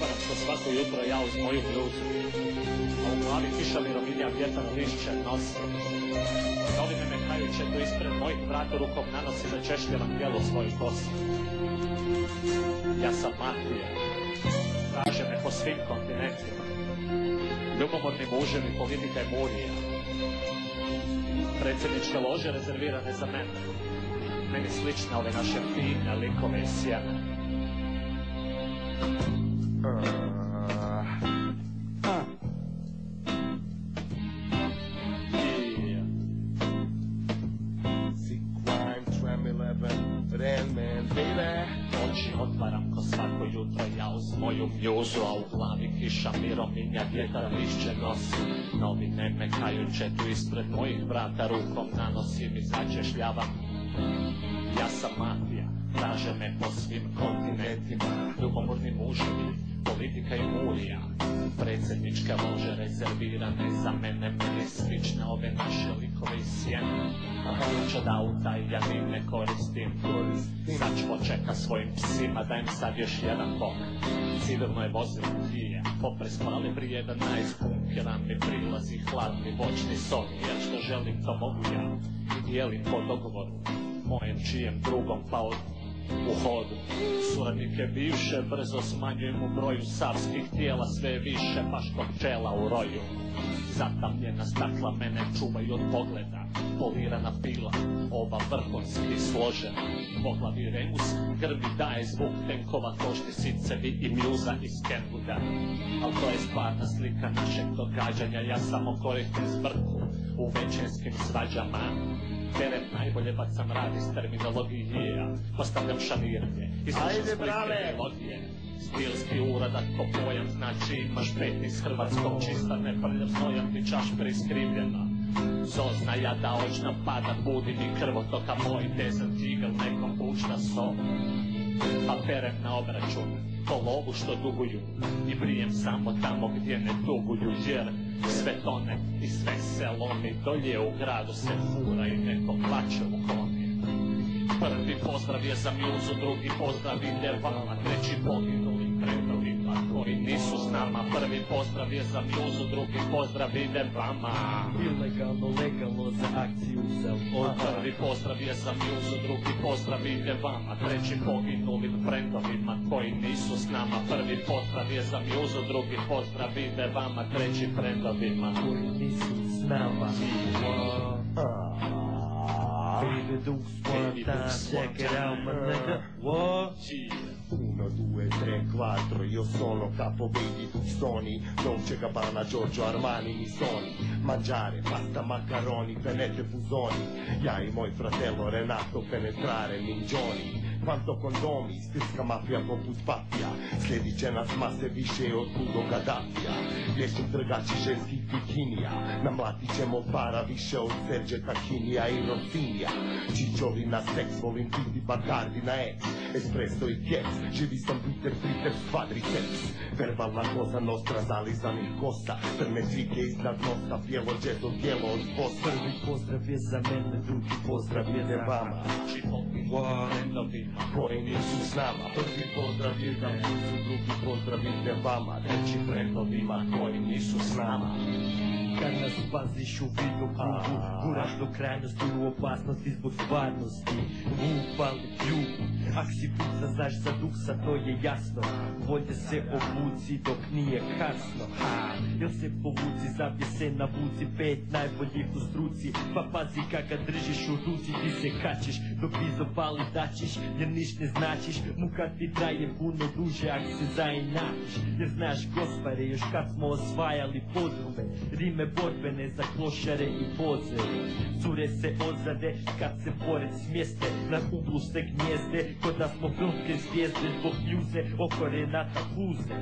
otvaram to svako jutro ja uz moju bluzu. A u glavi kiša mi rovinja vjetar lišće nosi. Novine me kajuće tu ispred mojih vrata rukom nanosi da češljavam bijelu svoju kosu. Ja sam mafija. Traže me po svim kontinentima. Ljubomorni muževi, politika je murija. Predsjedničke lože rezervirane za mene. Meni slične ove naše fine likove iz sjene. Uz moju mjuzu, a u glavi kiša mirominja vjetar lišće nosi. Novine me kajuće tu ispred mojih vrata rukom nanosim i začešljavam. Ja sam mafija, traže me po svim kontinentima, ljubomorni muževi, politika i murija. Predsjedničke lože rezervirane za mene, meni slične ove naše likove iz sjene. Ključ od auta i ja ni ne koristim, sad ću počeka svojim psima da im sad još jedan bok. Civilno je vozilo dvije, poprespali vrijeda najspunkira mi prilazi hladni voćni son, jer što želim to mogu ja. I dijelim po dogovoru mojem čijem drugom pa od u hodu. Suradnike bivše brzo smanjujem u broju savskih tijela sve više baš kod pčela u roju. Zatamljena stakla mene čuvaju od pogleda, polirana pila, ova vrhunski složena. Poglavi Remus grbi daje zvuk tenkova košti sicevi i mjuza iz Kenwooda. Al to je stvarna slika našeg događanja, ja samo koristim zbrku u većinskim svađama. Teren najbolje bacam rad iz terminologije, postavljam šaniranje i Ajde, brale! melodije. Stilski uradak po pojam znači imaš pet iz hrvatskog čista neprljav znojam ti čaš priskrivljena. Zoznaja da očna pada budi mi krvotoka moj dezan džigl nekom bučna so. Pa perem na obračun po lovu što duguju i brijem samo tamo gdje ne duguju jer sve tone i sve se lomi dolje u gradu se fura i neko plaće u koni. Prvi pozdrav je za mjuzu, drugi pozdrav ide vama, treći poginulim predovima koji nisu s nama. Prvi pozdrav je za mjuzu, drugi pozdrav ide vama. Ilegalno, legalno za akciju za Prvi pozdrav je za mjuzu, drugi pozdrav ide vama, treći poginulim frendovima koji nisu s nama. Prvi pozdrav je za mjuzu, drugi pozdrav ide vama, treći frendovima. koji nisu s nama. Baby Dukes one time, check it out my nigga. What? Uno, due, tre, quattro, io sono capo, vedi tu soni Dolce Gabbana, Giorgio Armani, mi soni Mangiare, pasta, macaroni, penete, fusoni Ja i moj fratello Renato, penetrare, minđoni Quanto kondomi, stilska mafija poput papija Slijedit će nas mase više od Hugo Gaddafija Vječni trgači ženskih bikinija Namlatit ćemo para više od Serđe Takinija i Rocinija Čičovi na seks, volim piti Bacardi na ex Espresso i keks, živi sam Peter Peter kvadriceps Verbalna koza nostra zalizanih kosa Trme cvike iznad nosa, bijelo džeto, bijelo od posa Prvi pozdrav je za mene, drugi pozdrav je za vama. Znači poginulim frendovima koji nisu s nama Prvi pozdrav muzu, drugi pozdrav ide vama Treći frendovima koji nisu s nama Kad nas paziš u vidu krugu, guraš do krajnosti u opasnosti zbog stvarnosti. Upali ljubu, ak si puca znaš za duksa, to je jasno. Bolje se obuci dok nije kasno. Ha, jel se povuci, zabije se na buci, pet najboljih u struci. Pa pazi kak ga držiš u ruci, ti se kačiš, dok izo pali dačiš, jer niš ne značiš. Muka ti traje puno duže, ak se zainatiš. Jer znaš gospare, još kad smo osvajali podrume, rime borbene za klošare i boze. Cure se ozade kad se pored smjeste, na uglu se gnjezde, ko da smo filmske zvijezde zbog mjuze oko Renata Puze.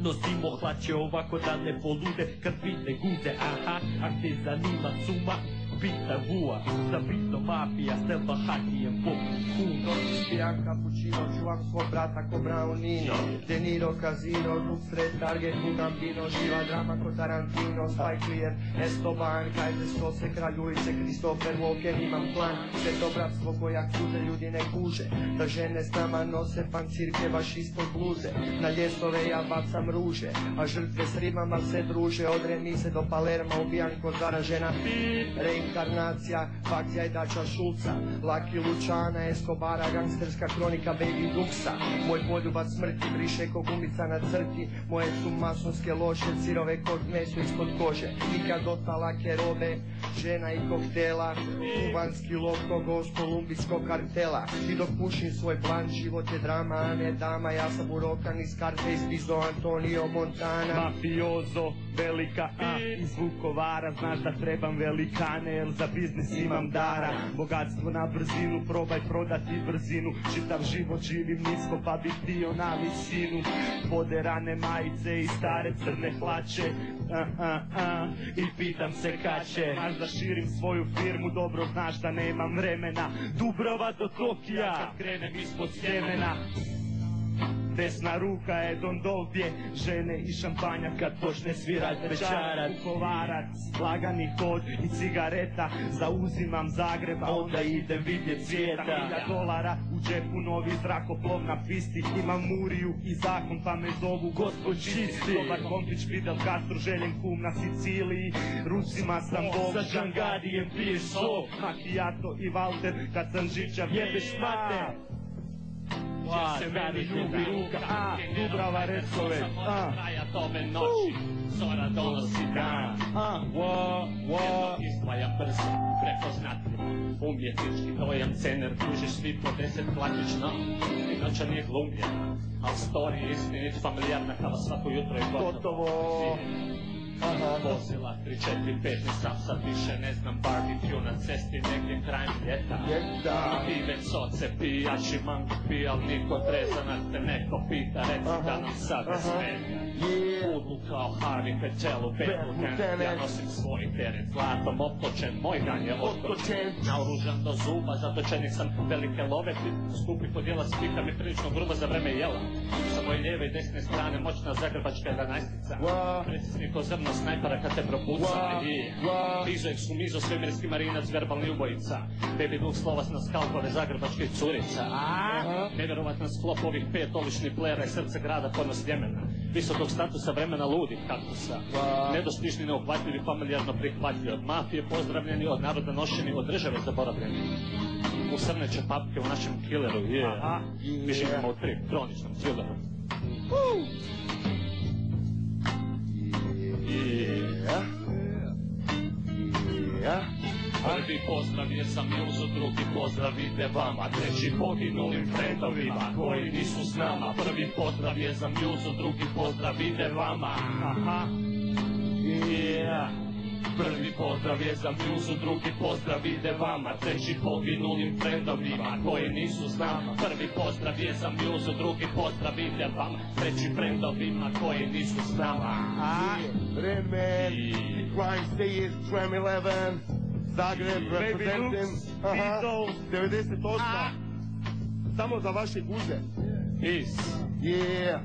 Nosimo hlače ovako da ne polude kad vide gude, aha, a te zanima cuma, Bita vua, za bito mafija, stelba hakijem pop Kuno, Pijan cappuccino, čuvam svog brata ko Brownino De Niro, Casino, Duk Fred, Target, Gambino Živa drama ko Tarantino, Spike Lee, Esteban Kaiser Sose, kralj ulice, Christopher Walken Imam plan, sve to bratstvo koja kuže ljudi ne kuže. Da žene s nama nose pancirke baš ispod bluze. Na ljesove ja bacam ruže, a žrtve s ribama se druže. Od remise do Palerma ubijam ko zaražena Reinkarnacija, fakcija i dača Šulca Laki Lučana, Escobara, gangsterska kronika Baby Duxa Moj poljubac smrti briše ko gumica na crti Moje su masonske loše, sirove kod meso ispod kože Nikad dosta lake robe, žena i koktela Kubanski loko, gost kolumbijskog kartela. I dok pušim svoj plan, život je drama, a ne dama. Ja sam urokan iz Scarface, Bizo Antonio Montana. Mafiozo, velika A Iz Vukovara, znaš da trebam velikane Jer za biznis imam dara. Bogatstvo na brzinu, probaj prodati brzinu. Čitav život živim nisko pa bi htio na visinu. Vode rane majice i stare crne hlače. A, a, I pitam se kad će. Znaš da širim svoju firmu, dobro znaš da nemam vremena. Dubrova do Tokija, kad krenem ispod sjemena Desna ruka je Don Dolbje, žene i šampanja kad počne svirat. Večarac Vukovarac, lagani hod i cigareta. Zauzimam Zagreb, a onda idem vidjet svijeta. Hilja dolara. U džepu, novi zrakoplov na pisti. Imam muriju i zakon pa me zovu gospod čisti. Dobar kompić Fidel Castro, željen kum na Siciliji. Rusima sam bog, sa Džangadijem piješ sok Macchiato i Walter, kad sam žičav jebeš mater Jer se meni ljubi ruka, a Dubrava Resove, a. Traja tome noći, zora donosi dan. A, Izdvaja brzo, prepoznatljivo. Umjetnički dojam cener Kužiš svi po deset nije glumljena story je istinit familijarna Kao svako jutro je gotovo. Gotovo Vozila 3, 4, 5, nisam sad više ne znam barbecue na cesti negdje krajem ljeta. Ljeta. Pive, soce, pijači, mango pija, al niko trezanak te neko pita, reci da nam sad ne smeta Budu kao Harvey Keitel u Bad Bad Lieutenant, ja nosim svoj teret zlatom optočen, moj gan je otkočen. Naoružan do zuba, zatočeni sam velike loveti Skupi podjela spita mi prilično grubo za vreme jela. Sa moje lijeve i desne strane moćna zagrebačka jedanaestica. Ko zrno snajpera kad te propuca. I. Bizojek su mizo svemirski marinac, verbalni ubojica. Baby Duke slova na skalpove zagrebačkih curica. Aha. Nevjerovatno sklop ovih pet oličnih plera i srce grada ponos Jemena Visokog statusa vremena ludih kaktusa Wa. Nedostižni, neuhvatljivi, familijarno prihvatljivi Od mafije pozdravljeni, od naroda nošeni, od države zaboravljeni U srneće papke u našem killeru, yeah Aha. Mi živimo u tri, kroničnom thrilleru Yeah. Prvi pozdrav je za mjuzu, drugi pozdrav ide vama. Treći poginulim frendovima koji nisu s nama. Prvi pozdrav je za mjuzu, drugi pozdrav ide vama. Aha, yeah. Prvi pozdrav je za mjuzu, drugi pozdrav ide vama. Treći poginulim frendovima koji nisu s nama. Prvi pozdrav je za mjuzu, drugi pozdrav ide vama. Treći frendovima koji nisu s nama. Yeah. Crime State, Tram 11, Zagreb, aha, Beatles. 98. Samo za vaše guze. Peace Yeah.